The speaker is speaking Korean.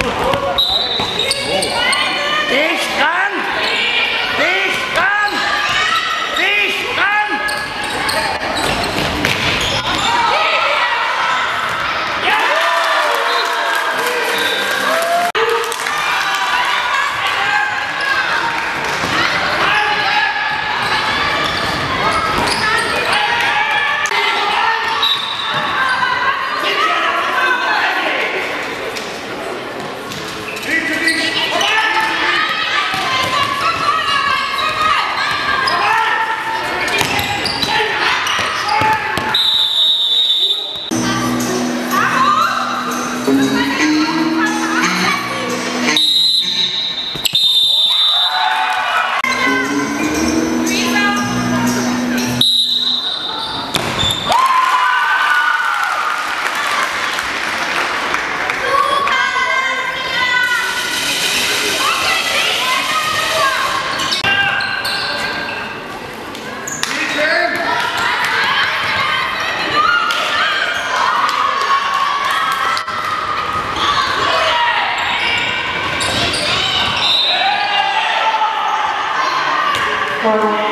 Good. 와.